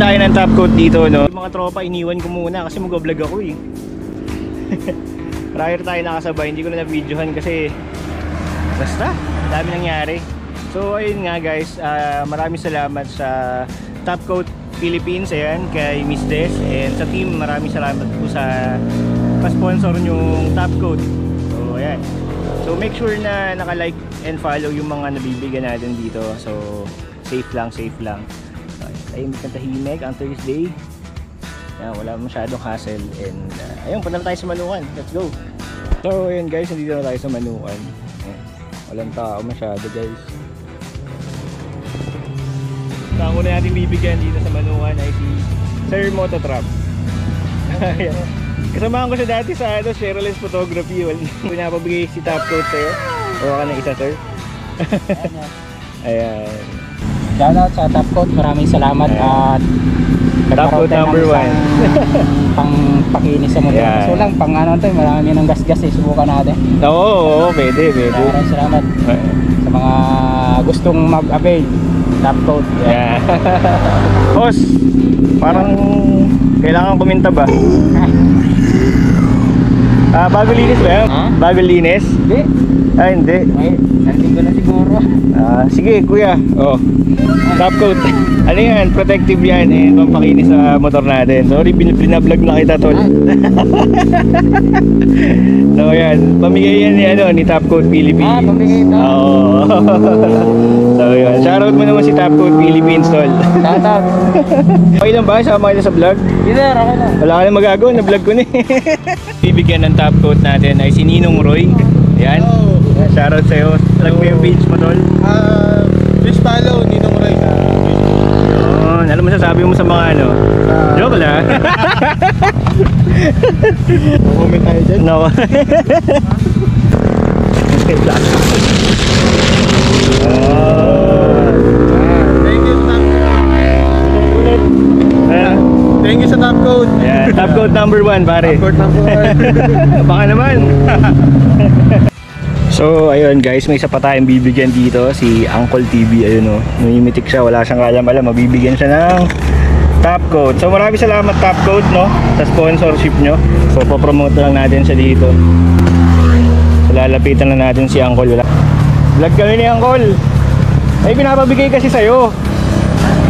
tayo ng top coat dito no. Yung mga tropa iniwan ko muna kasi mag-vlog ako eh. Prior tayo nakasabay, hindi ko na na-videohan kasi basta, dami nangyari. So ayun nga guys, ah, maraming salamat sa Top Coat Philippines, ayan, kay Miss Des and sa team, maraming salamat po sa pa-sponsor yung Top Coat. So ayan. So make sure na naka-like and follow yung mga nabibigyan natin dito. So safe lang, safe lang. So, tahimik na tahimik ang Thursday. Ayan, wala masyadong hassle and uh, ayun, punta tayo sa Manukan. Let's go. So ayun guys, nandito na tayo sa Manukan. Ayan. Walang tao masyado guys. Ang una natin bibigyan dito sa Manukan ay si Sir Mototrap. Ayan. Kasamahan ko siya dati sa ano, Cheryl's Photography. Wala pinapabigay si Top Coat sa'yo. O ka na isa sir. Ayan. Shoutout sa Top Coat, maraming salamat Ayan. at Top Coat number isang pang pakinis sa motor. Ayan. So lang, pang ano tayo, marami ng gas-gas eh, subukan natin. Oo, oo, pwede, pwede. Maraming salamat Ayan. sa mga gustong mag-avail. Top Coat. Yeah. Boss, parang kailangan kuminta ba? Ah, bago linis ba yan? Ha? Bago linis? Hindi. Ah, hindi. Ay, nandun ko na siguro. Ah, sige, kuya. Oh. Top coat. ano yan? Protective yan eh. Pampakinis sa motor natin. Sorry, bin binablog na kita, tol. so, yan. Pamigay yan ni, ano, ni Top Coat Philippines. Ah, pamigay ito. Oo. so, yan. Shoutout mo naman si Top Coat Philippines, tol. Shoutout. okay lang ba? Sama ka sa vlog? Hindi, okay na. Wala ka na magagawa, na-vlog ko na eh. Bibigyan ng top coat natin ay si Ninong Roy. Yan. Shoutout sa'yo. Vlog mo yung page mo, tol. Ah, please follow Ninong Ray. Yun. Alam mo sasabi mo sa mga ano? Joke lang. Comment tayo dyan. no. oh. Thank you sa Ayan. Thank you sa top code. Ayan. Top coat number one, pare. Top code number one. Baka naman. so, ayun guys, may isa pa tayong bibigyan dito, si Uncle TV, ayun o. Namimitik siya, wala siyang alam-alam, mabibigyan siya ng top coat. So, maraming salamat top coat, no, sa sponsorship nyo. So, popromote lang natin siya dito. So, lalapitan na natin si Uncle. Wala. Vlog kami ni Uncle. May pinapabigay kasi sa'yo.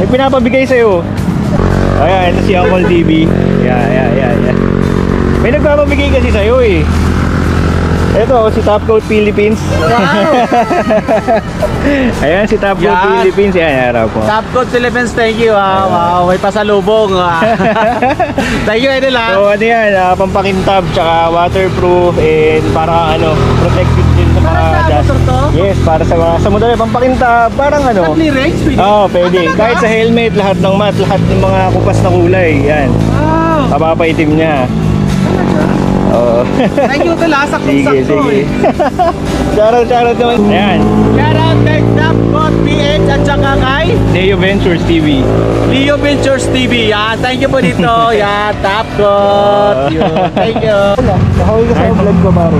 May pinapabigay sa'yo. Ayan, ito si Uncle TV. Yeah, yeah, yeah, yeah. May nagpapabigay kasi sa'yo eh. Ito, si Top Coat Philippines. Ayan, si Top Coat Yan. Philippines. Yan, harap po. Top code Philippines, thank you. Ah, wow, may pasalubong. ah. thank you, Edel. ah. So, ano yan, ah, pampakintab, tsaka waterproof, and para ano, protective din sa mga Para sa dust. motor to? Yes, para sa mga, sa motor, pampakintab, parang ano. Pag range, pwede. Oo, oh, pwede. Ah? Kahit sa helmet, lahat ng mat, lahat ng mga kupas na kulay. Yan. Wow. Papapaitim niya. Oo. Thank you, Edel. ah. sige, Saktong-sakto sige. eh. Shoutout, shoutout naman. Ayan. Shout out kay Top Code PH at saka kay Neo Ventures TV. Leo Ventures TV. Yan, thank you po dito. Yan, Top Code. Yun, Thank you. Nakawin ka sa vlog ko, pare.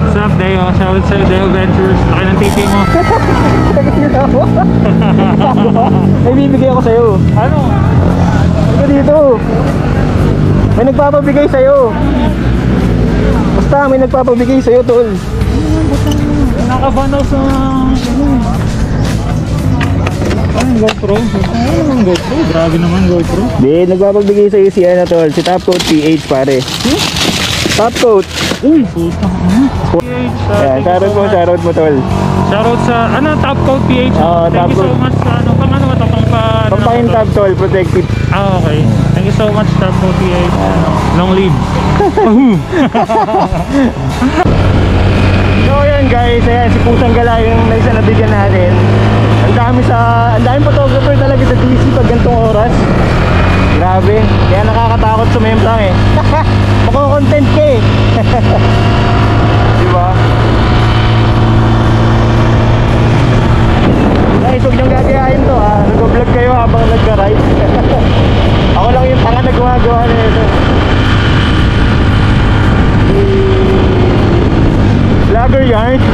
What's up, Deo? Shoutout sa'yo, Deo Ventures. Laki ng titi mo. May bibigay ako sa'yo. Ano? Ika dito. May nagpapabigay sa'yo. Basta, may nagpapabigay sa'yo, tol. Nakabanaw sa... Ano? Ano, GoPro? Ano ang GoPro? Grabe naman, GoPro. Di, nagpapabigay sa'yo si ano, tol. Si Top Coat PH, pare. Top Coat. Uy, puta. Ano? PH, Ayan, thank shoutout mo, shoutout mo, tol. Shoutout sa, ano, Top Coat PH. Oo, Thank Top you so Coat. much sa, ano, pang ano ito? Pang pa... ano Pampakin na to? tab, tol. Protective. Ah, okay. So much, Top Coat PH. Long live. So, ayan guys. Ayan, si Pusang Gala yung na isa nabigyan natin. Ang dami sa... Ang daming photographer talaga sa DC pag ganitong oras. Grabe. Kaya nakakatakot sumemplang eh. Mako-content ka eh. Di ba? Guys, huwag niyong gagayahin to ha. Nag-vlog kayo habang nagka-ride. Ako lang yung tanga na gumagawa na ito. Vlogger yard.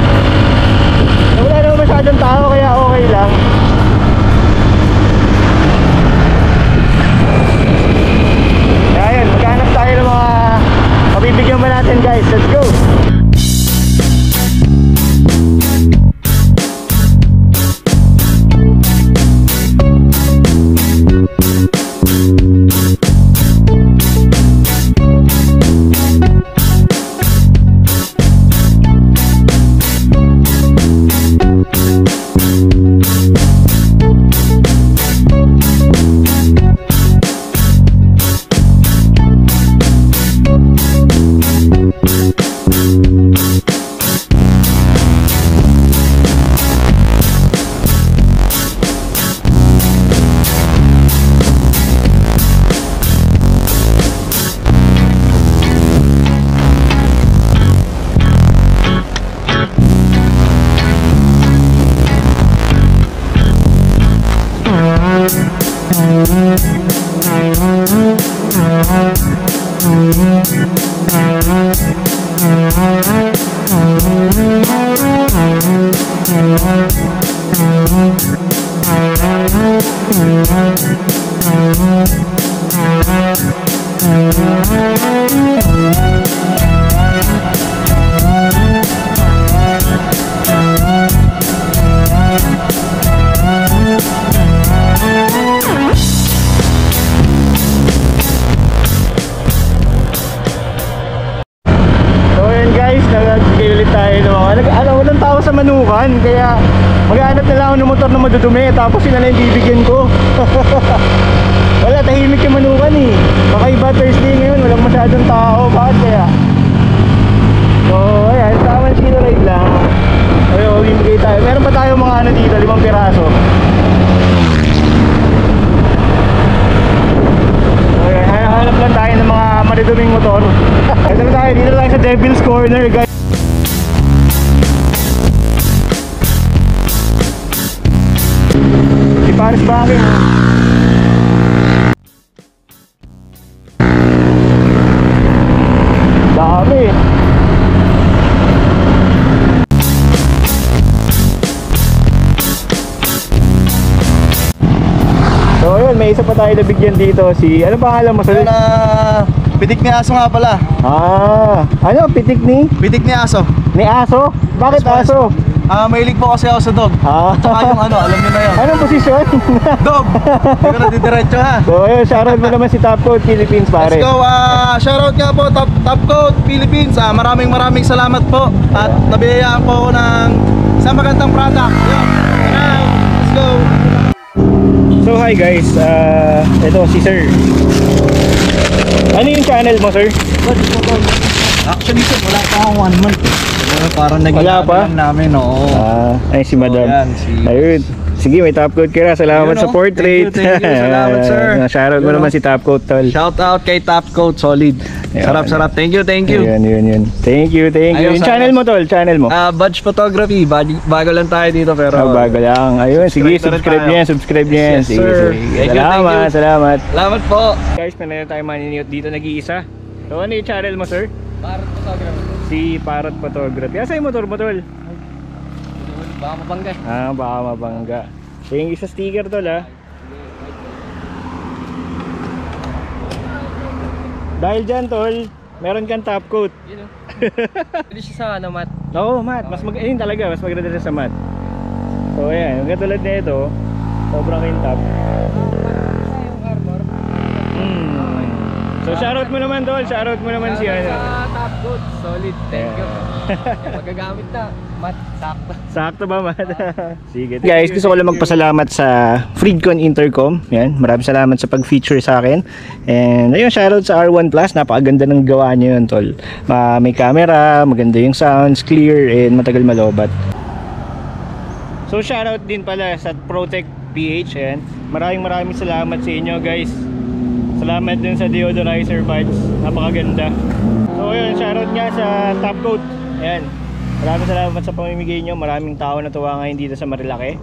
So manukan kaya maghanap na lang ako ng motor na madudumi tapos yun na yung bibigyan ko. Wala tahimik yung manukan eh. Baka iba Thursday ngayon walang masyadong tao bakit kaya? So ayan tama sino ride lang? Ayun bibigay tayo. Meron pa tayo mga ano dito limang piraso. Okay, hanap lang tayo ng mga maduduming motor. Ito na tayo, dito lang sa Devil's Corner, guys. Paris Bakit? Dami. So yun, may isa pa tayo nabigyan dito si, ano pangalan mo? Sir? Na pitik ni aso nga pala. Ah, ano, pitik ni? Pitik ni aso. Ni aso? Bakit Yes, aso? Ah, mahilig po kasi ako sa dog. Ah. Tsaka yung ano, alam niyo na yun. Anong posisyon? Dog! Hindi ko na didiretso ha. so ayun, shoutout mo naman si Top Code Philippines pare. Let's go! ah shoutout nga po, Top, Top Coat Philippines. Ah, maraming maraming salamat po. At nabiyayaan po ako ng isang magandang product. Yun. Tara, Let's go! So hi guys, ah ito si Sir. Ano yung channel mo Sir? Actually, sir, wala pa akong one month. Pero parang naging Wala ano pa? lang namin, oo. Ah, ay si Madam. Oh, yan, si- Ayun. Sige, may Top Code kira. Salamat Ayun, sa oh. portrait. Thank you, thank you. Salamat, sir. shoutout mo Yun, naman oh. si Top Code tol. Shout out kay Top Coat, solid. Yan. Sarap, sarap. Thank you, thank you. Ayun, yun, yun. Thank you, thank you. Ayos, Yung channel mo tol, channel mo. Ah, Budge Photography, bago, bago lang tayo dito pero Ah, bago lang. Ayun, sige, Subscribe na rin subscribe tayo. niyan, subscribe niyan. Yes, Sige, sir. sige. Thank you, thank Salamat, you. salamat. Salamat po. Guys, meron na tayo maniniyot dito nag-iisa. So, ano yung channel mo, sir? Parang photography. Si Parrot Photography. Asa yung motor mo, tol? Baka mabangga. Ah, baka mabangga. Yung isa sticker, tol, ah. Dahil dyan, tol, meron kang top coat. Yun o. Pwede siya sa ano, Matt. Oo, mat. Mas mag ayun talaga, mas maganda siya sa mat. So, ayan. Yung katulad na ito, sobrang yung armor. Hmm. So, shoutout mo naman, tol. Shoutout mo naman si ano. Sa top good. Solid. Thank you. Magagamit na. Matt, sakto. Sakto ba, Matt? Sige. Guys, gusto ko lang magpasalamat sa Freedcon Intercom. Yan, maraming salamat sa pag-feature sa akin. And ayun, shoutout sa R1 Plus. Napakaganda ng gawa niyo yun, tol. Ma may camera, maganda yung sounds, clear, and matagal malobat. So, shoutout din pala sa Protect PH. Ayan. Maraming maraming salamat sa inyo, guys. Salamat din sa deodorizer buds. Napakaganda. So, ayun, shoutout nga sa Top Coat. Ayan. Maraming salamat sa pamimigay nyo. Maraming tao natuwa ngayon dito sa Marilake.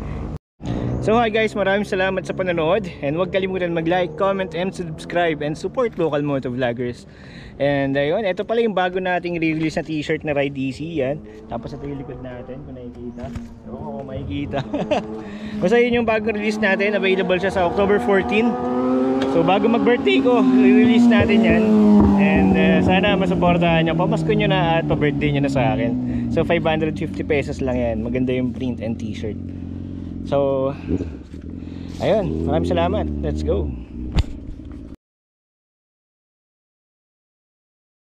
So hi guys, maraming salamat sa panonood and huwag kalimutan mag-like, comment, and subscribe and support local moto vloggers. And ayun, ito pala yung bago nating release na t-shirt na Ride Easy yan. Tapos ito yung likod natin kung nakikita. Oo, kung makikita. Basta yun yung bagong release natin, available siya sa October 14. So bago mag-birthday ko, release natin yan. And uh, sana masuportahan nyo. Pamasko nyo na at pa-birthday nyo na sa akin. So 550 pesos lang yan. Maganda yung print and t-shirt. So, ayun. Maraming salamat. Let's go.